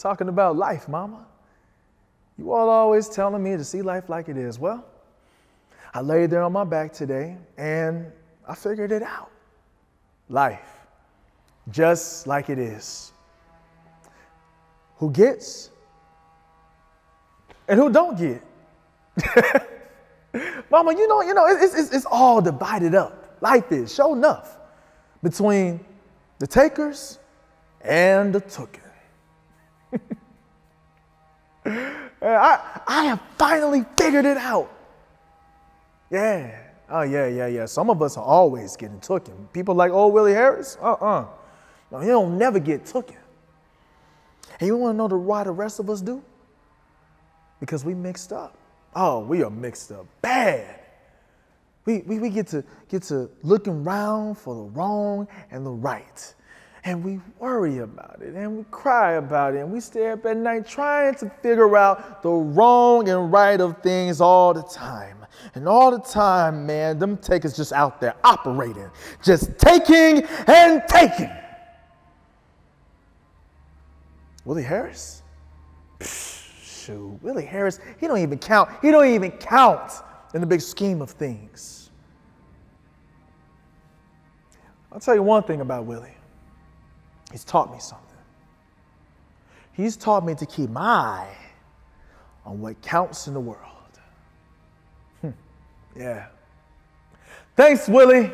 talking about life, Mama. You all always telling me to see life like it is. Well, I laid there on my back today and I figured it out. Life, just like it is. Who gets and who don't get? Mama, you know, you know, it's, it's, it's all divided up. Life is, show enough, between the takers and the tooken. I, I have finally figured it out. Yeah. Oh, yeah, yeah, yeah. Some of us are always getting tooken. People like old Willie Harris, uh-uh. No, he don't never get tooken. And you want to know the, why the rest of us do? Because we mixed up. Oh, we are mixed up bad. We, we, we get to get to looking around for the wrong and the right and we worry about it and we cry about it and we stay up at night trying to figure out the wrong and right of things all the time. And all the time, man, them takers just out there operating, just taking and taking. Willie Harris? shoot, Willie Harris, he don't even count. He don't even count in the big scheme of things. I'll tell you one thing about Willie. He's taught me something. He's taught me to keep my eye on what counts in the world. Hmm. Yeah. Thanks, Willie.